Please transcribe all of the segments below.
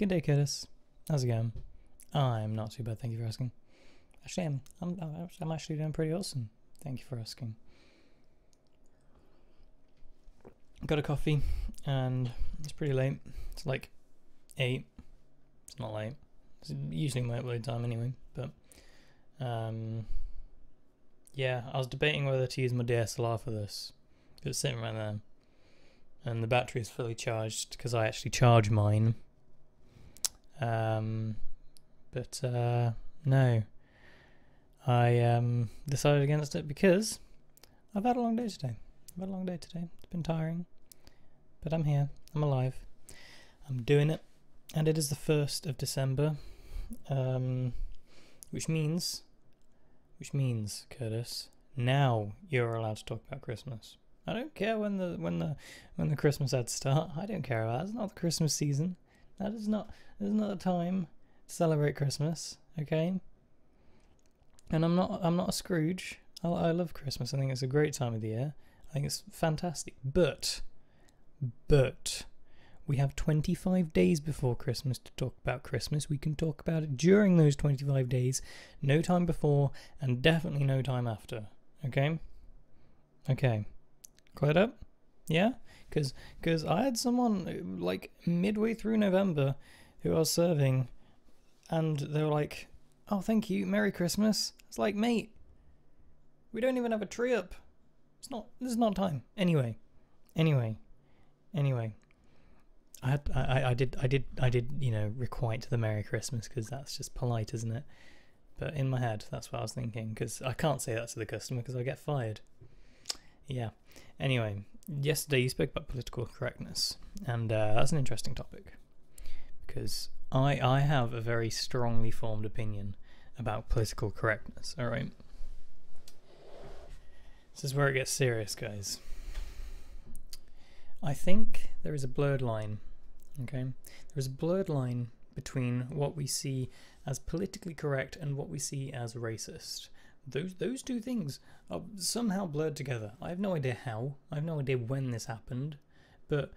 Good day, Curtis. How's it going? I'm not too bad, thank you for asking. Actually, I'm, I'm, I'm- actually doing pretty awesome. Thank you for asking. Got a coffee, and it's pretty late. It's like 8. It's not late. It's usually my upload time anyway, but. Um, yeah, I was debating whether to use my DSLR for this. It's sitting right there. And the battery is fully charged because I actually charge mine. Um, but uh, no, I um, decided against it because I've had a long day today. I've had a long day today. It's been tiring, but I'm here. I'm alive. I'm doing it, and it is the first of December, um, which means, which means, Curtis, now you're allowed to talk about Christmas. I don't care when the when the when the Christmas ads start. I don't care about that. It's not the Christmas season. That is not. There's not a time to celebrate Christmas. Okay. And I'm not. I'm not a Scrooge. I, I love Christmas. I think it's a great time of the year. I think it's fantastic. But, but, we have 25 days before Christmas to talk about Christmas. We can talk about it during those 25 days. No time before, and definitely no time after. Okay. Okay. Cleared up? Yeah? Because cause I had someone uh, like midway through November who I was serving, and they were like, Oh, thank you, Merry Christmas. It's like, mate, we don't even have a tree up. It's not, this is not time. Anyway, anyway, anyway. I had, I- I did, I did, I did, you know, requite the Merry Christmas because that's just polite, isn't it? But in my head, that's what I was thinking because I can't say that to the customer because I get fired. Yeah. Anyway, yesterday you spoke about political correctness, and uh, that's an interesting topic because I I have a very strongly formed opinion about political correctness. All right. This is where it gets serious, guys. I think there is a blurred line. Okay, there is a blurred line between what we see as politically correct and what we see as racist. Those those two things are somehow blurred together. I have no idea how. I have no idea when this happened, but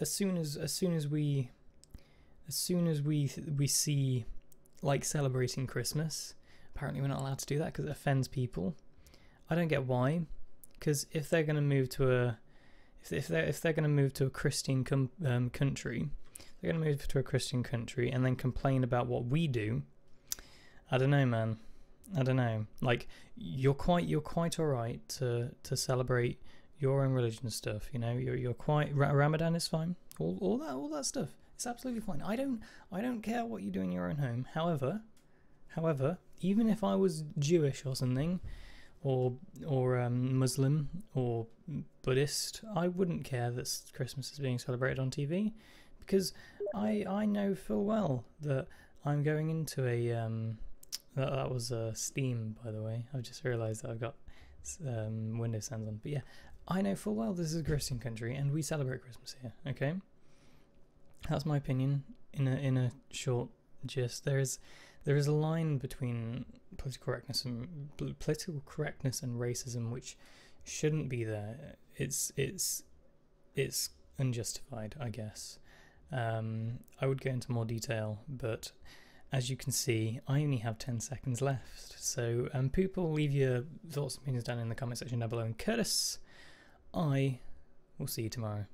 as soon as as soon as we as soon as we we see like celebrating Christmas, apparently we're not allowed to do that because it offends people. I don't get why. Because if they're going to move to a if if they're if they're going to move to a Christian um, country, they're going to move to a Christian country and then complain about what we do. I don't know, man. I don't know. Like you're quite you're quite all right to to celebrate your own religion stuff. You know, you're you're quite Ramadan is fine. All all that all that stuff. It's absolutely fine. I don't I don't care what you do in your own home. However, however, even if I was Jewish or something, or or um, Muslim or Buddhist, I wouldn't care that Christmas is being celebrated on TV, because I I know full well that I'm going into a um, that, that was uh, Steam by the way. I've just realised that I've got um, Windows sounds on, but yeah, I know full well this is a Christian country and we celebrate Christmas here. Okay, that's my opinion in a in a short gist. There is there is a line between political correctness and political correctness and racism which shouldn't be there. It's it's it's unjustified, I guess. Um, I would go into more detail, but as you can see, I only have 10 seconds left. So, um, people, leave your thoughts and opinions down in the comment section down below. And Curtis, I will see you tomorrow.